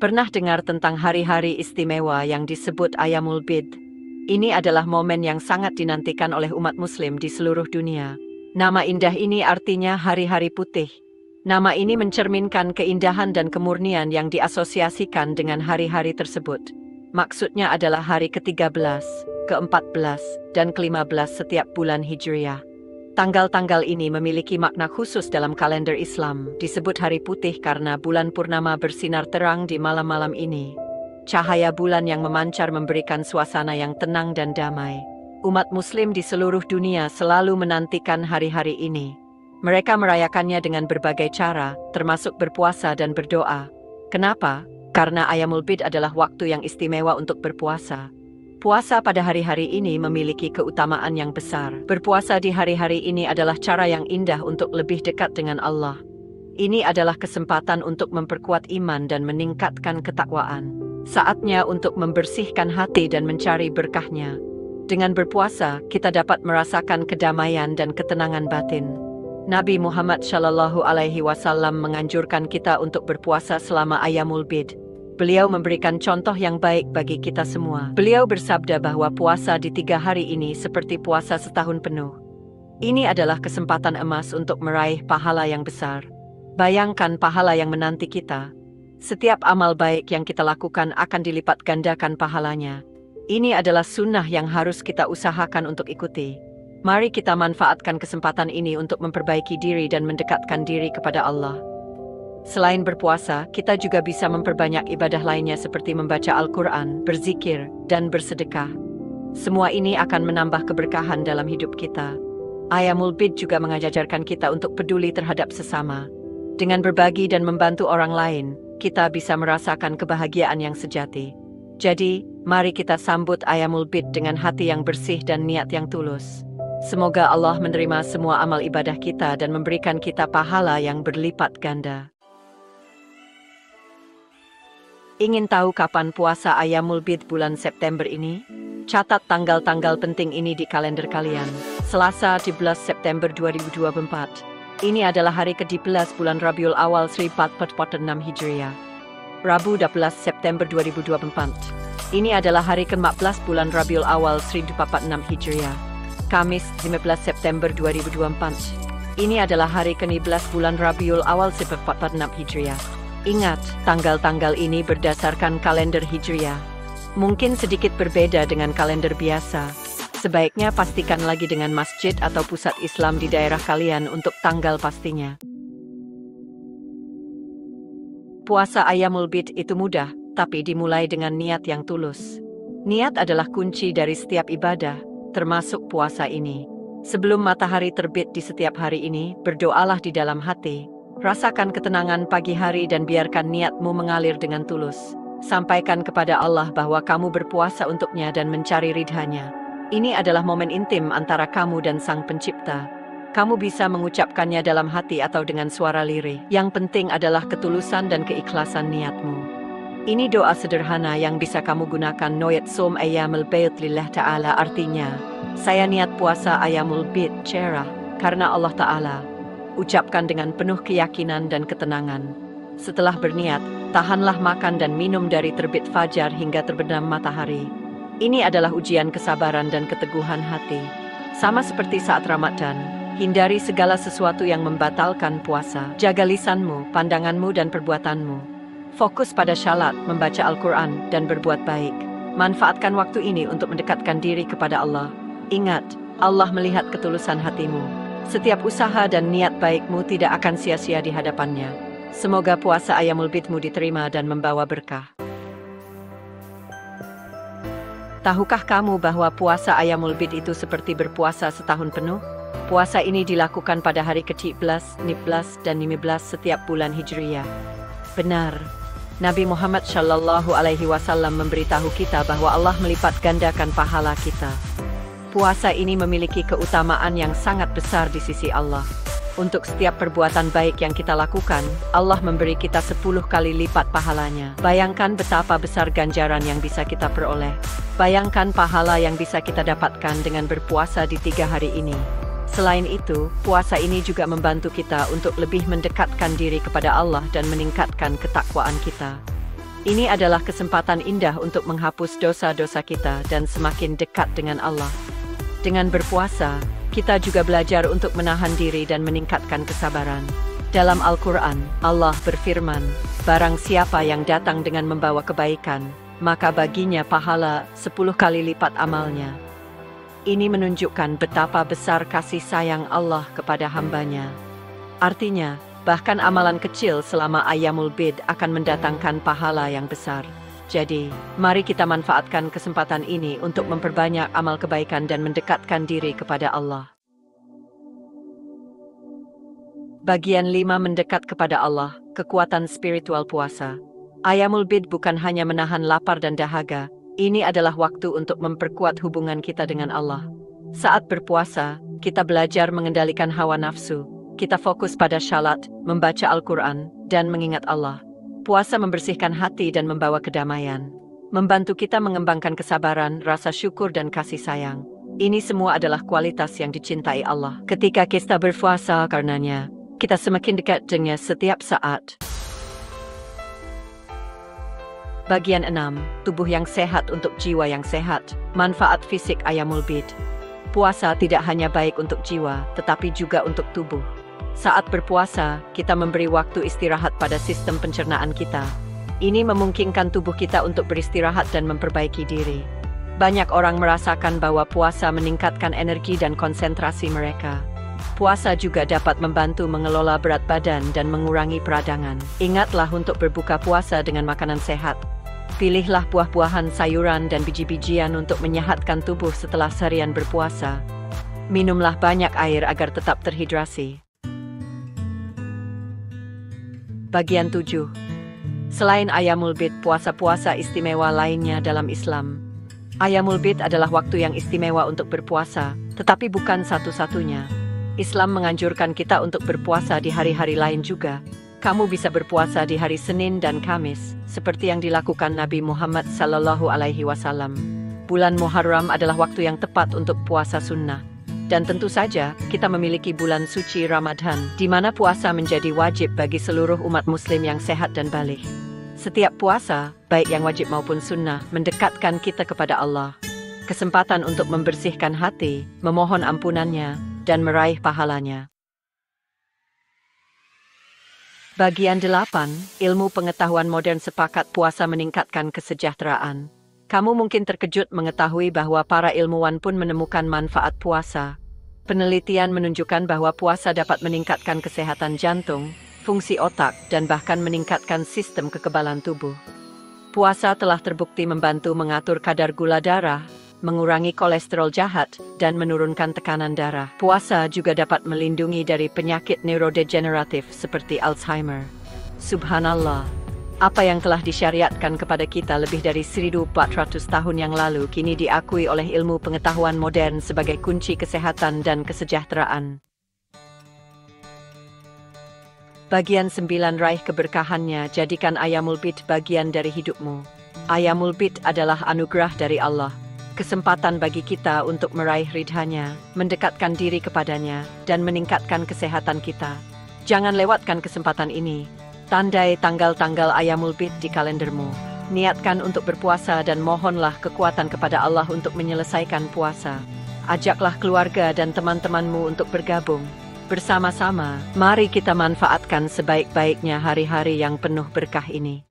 Pernah dengar tentang hari-hari istimewa yang disebut Ayamul Bid? Ini adalah momen yang sangat dinantikan oleh umat muslim di seluruh dunia. Nama indah ini artinya hari-hari putih. Nama ini mencerminkan keindahan dan kemurnian yang diasosiasikan dengan hari-hari tersebut. Maksudnya adalah hari ke-13, ke-14, dan ke-15 setiap bulan Hijriah. Tanggal-tanggal ini memiliki makna khusus dalam kalender Islam, disebut hari putih karena bulan purnama bersinar terang di malam-malam ini. Cahaya bulan yang memancar memberikan suasana yang tenang dan damai. Umat Muslim di seluruh dunia selalu menantikan hari-hari ini. Mereka merayakannya dengan berbagai cara, termasuk berpuasa dan berdoa. Kenapa? Karena Ayamul Bid adalah waktu yang istimewa untuk berpuasa. Puasa pada hari-hari ini memiliki keutamaan yang besar. Berpuasa di hari-hari ini adalah cara yang indah untuk lebih dekat dengan Allah. Ini adalah kesempatan untuk memperkuat iman dan meningkatkan ketakwaan. Saatnya untuk membersihkan hati dan mencari berkahnya. Dengan berpuasa, kita dapat merasakan kedamaian dan ketenangan batin. Nabi Muhammad Shallallahu Alaihi Wasallam menganjurkan kita untuk berpuasa selama Ayamul Bid. Beliau memberikan contoh yang baik bagi kita semua. Beliau bersabda bahwa puasa di tiga hari ini seperti puasa setahun penuh. Ini adalah kesempatan emas untuk meraih pahala yang besar. Bayangkan pahala yang menanti kita. Setiap amal baik yang kita lakukan akan dilipat gandakan pahalanya. Ini adalah sunnah yang harus kita usahakan untuk ikuti. Mari kita manfaatkan kesempatan ini untuk memperbaiki diri dan mendekatkan diri kepada Allah. Selain berpuasa, kita juga bisa memperbanyak ibadah lainnya seperti membaca Al-Quran, berzikir, dan bersedekah. Semua ini akan menambah keberkahan dalam hidup kita. Ayamul Bid juga mengajarkan kita untuk peduli terhadap sesama. Dengan berbagi dan membantu orang lain, kita bisa merasakan kebahagiaan yang sejati. Jadi, mari kita sambut Ayamul Bid dengan hati yang bersih dan niat yang tulus. Semoga Allah menerima semua amal ibadah kita dan memberikan kita pahala yang berlipat ganda. Ingin tahu kapan puasa Ayamul Bid bulan September ini? Catat tanggal-tanggal penting ini di kalender kalian. Selasa 17 September 2024. Ini adalah hari ke-11 bulan Rabiul Awal 1446 Hijriah. Rabu 12 September 2024. Ini adalah hari ke-14 bulan Rabiul Awal 1446 Hijriah. Kamis 15 September 2024. Ini adalah hari ke-15 bulan Rabiul Awal 1446 Hijriah. Ingat, tanggal-tanggal ini berdasarkan kalender Hijriah. Mungkin sedikit berbeda dengan kalender biasa. Sebaiknya pastikan lagi dengan masjid atau pusat Islam di daerah kalian untuk tanggal pastinya. Puasa Ayamul Bid itu mudah, tapi dimulai dengan niat yang tulus. Niat adalah kunci dari setiap ibadah, termasuk puasa ini. Sebelum matahari terbit di setiap hari ini, berdoalah di dalam hati. Rasakan ketenangan pagi hari dan biarkan niatmu mengalir dengan tulus. Sampaikan kepada Allah bahwa kamu berpuasa untuknya dan mencari ridhanya. Ini adalah momen intim antara kamu dan Sang Pencipta. Kamu bisa mengucapkannya dalam hati atau dengan suara lirih. Yang penting adalah ketulusan dan keikhlasan niatmu. Ini doa sederhana yang bisa kamu gunakan noyat som ayamul bait lillah ta'ala artinya, saya niat puasa ayamul bait cerah karena Allah Ta'ala. Ucapkan dengan penuh keyakinan dan ketenangan. Setelah berniat, tahanlah makan dan minum dari terbit fajar hingga terbenam matahari. Ini adalah ujian kesabaran dan keteguhan hati. Sama seperti saat Ramadan, Hindari segala sesuatu yang membatalkan puasa. Jaga lisanmu, pandanganmu, dan perbuatanmu. Fokus pada syalat, membaca Al-Quran, dan berbuat baik. Manfaatkan waktu ini untuk mendekatkan diri kepada Allah. Ingat, Allah melihat ketulusan hatimu. Setiap usaha dan niat baikmu tidak akan sia-sia di hadapannya. Semoga puasa ayamul bidmu diterima dan membawa berkah. Tahukah kamu bahwa puasa ayamul bid itu seperti berpuasa setahun penuh? Puasa ini dilakukan pada hari ke-11, 12, dan 15 setiap bulan Hijriyah. Benar, Nabi Muhammad Shallallahu Alaihi Wasallam memberitahu kita bahwa Allah melipat gandakan pahala kita. Puasa ini memiliki keutamaan yang sangat besar di sisi Allah. Untuk setiap perbuatan baik yang kita lakukan, Allah memberi kita sepuluh kali lipat pahalanya. Bayangkan betapa besar ganjaran yang bisa kita peroleh. Bayangkan pahala yang bisa kita dapatkan dengan berpuasa di tiga hari ini. Selain itu, puasa ini juga membantu kita untuk lebih mendekatkan diri kepada Allah dan meningkatkan ketakwaan kita. Ini adalah kesempatan indah untuk menghapus dosa-dosa kita dan semakin dekat dengan Allah. Dengan berpuasa, kita juga belajar untuk menahan diri dan meningkatkan kesabaran. Dalam Al-Quran, Allah berfirman, Barang siapa yang datang dengan membawa kebaikan, maka baginya pahala sepuluh kali lipat amalnya. Ini menunjukkan betapa besar kasih sayang Allah kepada hambanya. Artinya, bahkan amalan kecil selama Ayamul Bid akan mendatangkan pahala yang besar. Jadi, mari kita manfaatkan kesempatan ini untuk memperbanyak amal kebaikan dan mendekatkan diri kepada Allah. Bagian 5 mendekat kepada Allah, kekuatan spiritual puasa. Ayamul Bid bukan hanya menahan lapar dan dahaga, ini adalah waktu untuk memperkuat hubungan kita dengan Allah. Saat berpuasa, kita belajar mengendalikan hawa nafsu. Kita fokus pada syalat, membaca Al-Quran, dan mengingat Allah. Puasa membersihkan hati dan membawa kedamaian. Membantu kita mengembangkan kesabaran, rasa syukur, dan kasih sayang. Ini semua adalah kualitas yang dicintai Allah. Ketika kita berpuasa karenanya, kita semakin dekat dengan setiap saat. Bagian 6. Tubuh yang sehat untuk jiwa yang sehat. Manfaat fisik ayamul bid. Puasa tidak hanya baik untuk jiwa, tetapi juga untuk tubuh. Saat berpuasa, kita memberi waktu istirahat pada sistem pencernaan kita. Ini memungkinkan tubuh kita untuk beristirahat dan memperbaiki diri. Banyak orang merasakan bahwa puasa meningkatkan energi dan konsentrasi mereka. Puasa juga dapat membantu mengelola berat badan dan mengurangi peradangan. Ingatlah untuk berbuka puasa dengan makanan sehat. Pilihlah buah-buahan, sayuran, dan biji-bijian untuk menyehatkan tubuh setelah seharian berpuasa. Minumlah banyak air agar tetap terhidrasi. Bagian 7. Selain Ayamul Bid, puasa-puasa istimewa lainnya dalam Islam. Ayamul Bid adalah waktu yang istimewa untuk berpuasa, tetapi bukan satu-satunya. Islam menganjurkan kita untuk berpuasa di hari-hari lain juga, kamu bisa berpuasa di hari Senin dan Kamis, seperti yang dilakukan Nabi Muhammad Sallallahu Alaihi Wasallam. Bulan Muharram adalah waktu yang tepat untuk puasa sunnah. Dan tentu saja, kita memiliki bulan suci Ramadan, di mana puasa menjadi wajib bagi seluruh umat muslim yang sehat dan balik. Setiap puasa, baik yang wajib maupun sunnah, mendekatkan kita kepada Allah. Kesempatan untuk membersihkan hati, memohon ampunannya, dan meraih pahalanya. Bagian 8, ilmu pengetahuan modern sepakat puasa meningkatkan kesejahteraan. Kamu mungkin terkejut mengetahui bahwa para ilmuwan pun menemukan manfaat puasa. Penelitian menunjukkan bahwa puasa dapat meningkatkan kesehatan jantung, fungsi otak, dan bahkan meningkatkan sistem kekebalan tubuh. Puasa telah terbukti membantu mengatur kadar gula darah, mengurangi kolesterol jahat, dan menurunkan tekanan darah. Puasa juga dapat melindungi dari penyakit neurodegeneratif seperti Alzheimer. Subhanallah, apa yang telah disyariatkan kepada kita lebih dari 1400 tahun yang lalu kini diakui oleh ilmu pengetahuan modern sebagai kunci kesehatan dan kesejahteraan. Bagian sembilan raih keberkahannya, jadikan ayamul bid bagian dari hidupmu. Ayamul bid adalah anugerah dari Allah, kesempatan bagi kita untuk meraih ridhanya, mendekatkan diri kepadanya, dan meningkatkan kesehatan kita. Jangan lewatkan kesempatan ini. Tandai tanggal-tanggal ayamul bid di kalendermu. Niatkan untuk berpuasa dan mohonlah kekuatan kepada Allah untuk menyelesaikan puasa. Ajaklah keluarga dan teman-temanmu untuk bergabung. Bersama-sama, mari kita manfaatkan sebaik-baiknya hari-hari yang penuh berkah ini.